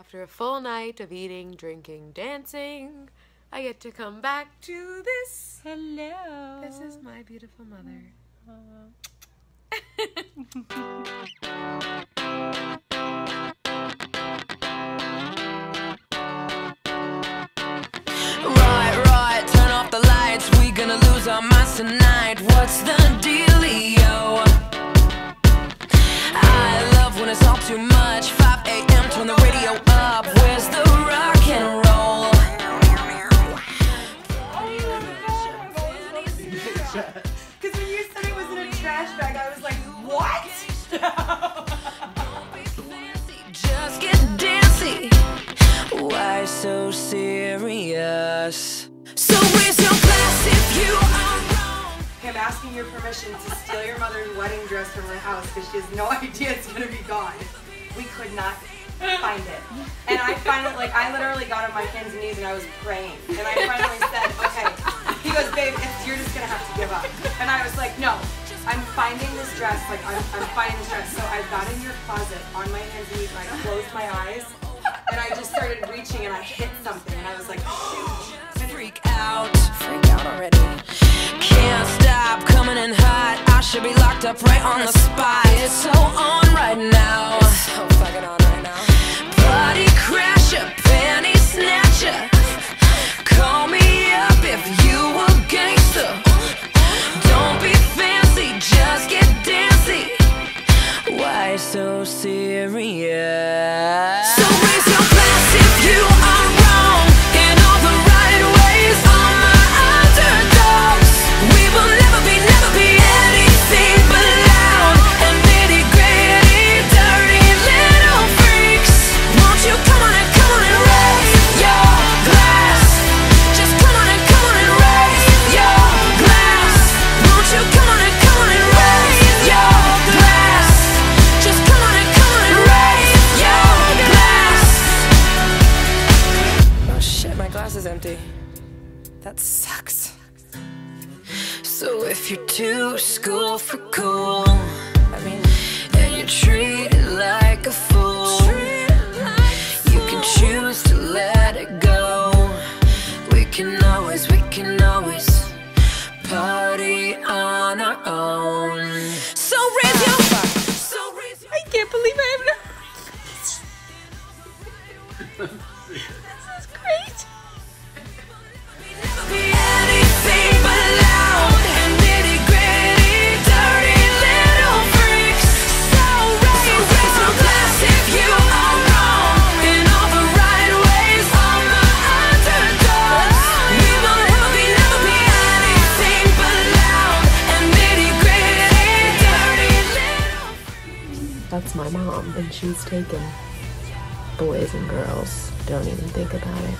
After a full night of eating, drinking, dancing, I get to come back to this. Hello. This is my beautiful mother. Right, right, turn off the lights. We gonna lose our minds tonight. What's the dealio? I love when it's all too much. Just get dancy. Why so serious? So raise your. Him asking your permission to steal your mother's wedding dress from her house because she has no idea it's gonna be gone. We could not find it. And I finally, like, I literally got on my hands and knees and I was praying. And I finally said, okay. He goes, babe, you're just gonna have to give up. And I was like, no, I'm finding this dress. Like, I'm, I'm finding this dress. So I got in your closet on my hands and knees and I closed my eyes. And I just started reaching and I hit something. And I was like, shoot. freak out. Freak out already. Can't stop coming in hot. I should be locked up right on the spot. It's so on right now. So serious? Is empty. That sucks. So if you're too school for cool, I mean, and you're treated that's my mom, and she's taken. Boys and girls, don't even think about it.